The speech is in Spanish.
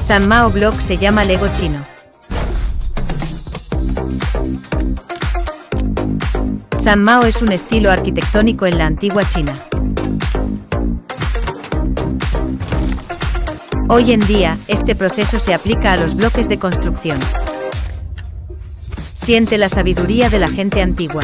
San Mao Block se llama Lego chino. San Mao es un estilo arquitectónico en la antigua China. Hoy en día, este proceso se aplica a los bloques de construcción. Siente la sabiduría de la gente antigua.